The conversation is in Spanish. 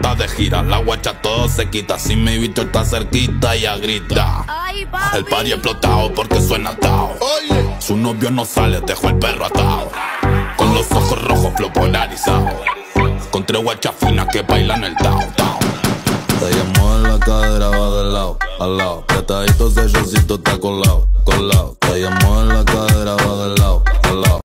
Está de gira, la guacha todo se quita. Si mi bicho está cerquita, ella grita. El party explotado porque suena atado. Su novio no sale, dejó el perro atado. Con los ojos rojos, flow polarizado. Con tres guachas finas que bailan el tao, tao. Te llamó en la cadera, va de lado, al lado. Apretadito, sellosito, está colado, colado. Te llamó